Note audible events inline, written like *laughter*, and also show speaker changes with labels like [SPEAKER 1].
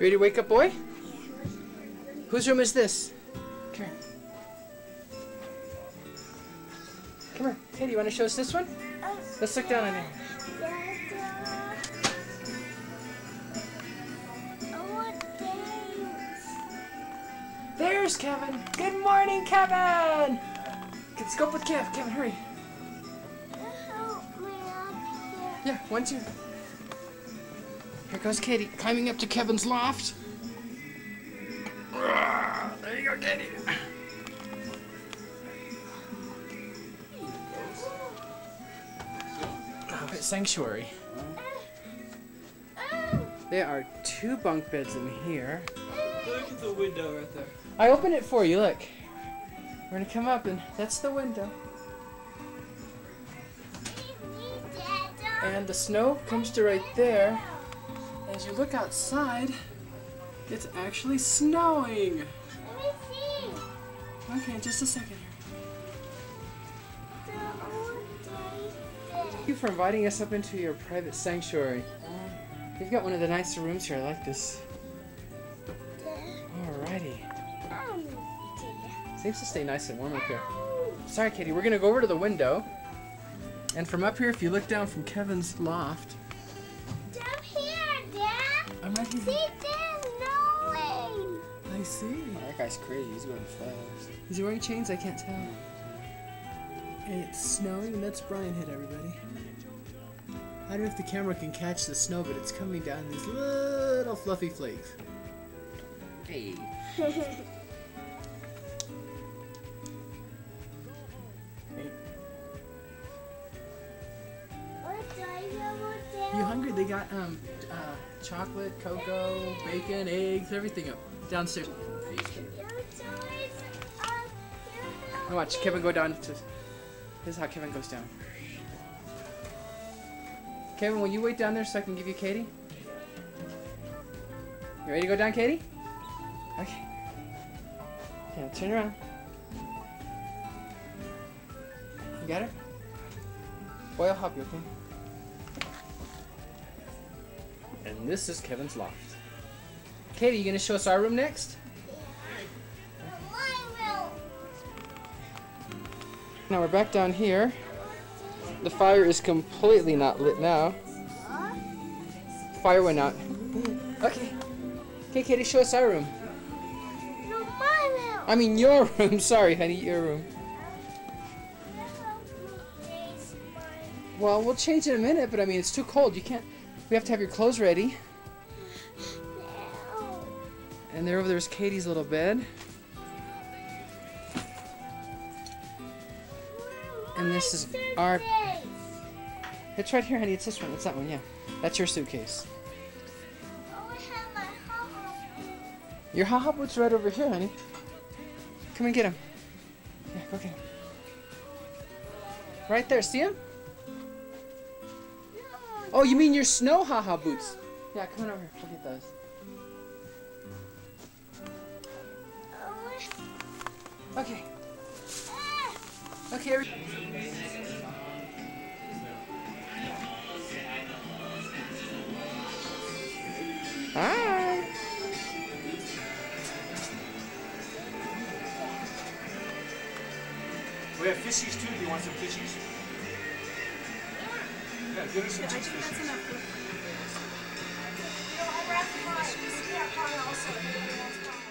[SPEAKER 1] Ready to wake up, boy? Whose room is this? Come here. Come here. Katie, you want to show us this one? Oh. Let's look down on it. There's Kevin. Good morning, Kevin. Let's go up with Kev. Kevin, hurry. Yeah, one, two. Here goes Katie, climbing up to Kevin's loft. There you go, Katie. Oh, sanctuary. There are two bunk beds in here.
[SPEAKER 2] Look at the window right there.
[SPEAKER 1] I opened it for you, look. We're gonna come up and that's the window. And the snow comes to right there. As you look outside, it's actually snowing. Okay, just a second here. Thank you for inviting us up into your private sanctuary. You've got one of the nicer rooms here. I like this. Alrighty. Seems to stay nice and warm up here. Sorry, Katie. We're gonna go over to the window. And from up here, if you look down from Kevin's loft,
[SPEAKER 3] See, there's snowing.
[SPEAKER 1] I see.
[SPEAKER 2] That guy's crazy. He's going fast.
[SPEAKER 1] Is he wearing chains? I can't tell. And it's snowing, and that's Brian Head, everybody. I don't know if the camera can catch the snow, but it's coming down in these little fluffy flakes.
[SPEAKER 2] Hey. *laughs*
[SPEAKER 3] What do you
[SPEAKER 1] hungry? They got um, chocolate, cocoa, bacon, eggs, everything up downstairs. Now watch Kevin go down to. This is how Kevin goes down. Kevin, will you wait down there so I can give you Katie? You ready to go down, Katie? Okay. Yeah, turn around. You got it? Boy, I'll help you, okay? And this is Kevin's loft. Katie, you gonna show us our room next? Now we're back down here. The fire is completely not lit now. Fire went out. Okay. Okay, Katie, show us our room.
[SPEAKER 3] No, my room.
[SPEAKER 1] I mean your *laughs* room. Sorry, honey, your room. Well, we'll change in a minute, but I mean it's too cold. You can't. We have to have your clothes ready. And there over there's Katie's little bed. And this is our. It's right here, honey. It's this one. It's that one. Yeah, that's your suitcase. Your haha boots right over here, honey. Come and get him. Yeah, go get him. Right there. See him? Oh, you mean your snow haha boots? Yeah, come on over here. Look at those. Okay. Okay. Hi.
[SPEAKER 4] We have fishies too. Do you want some fishies? Yeah, give us some yeah. You know, I'd rather fry. Also.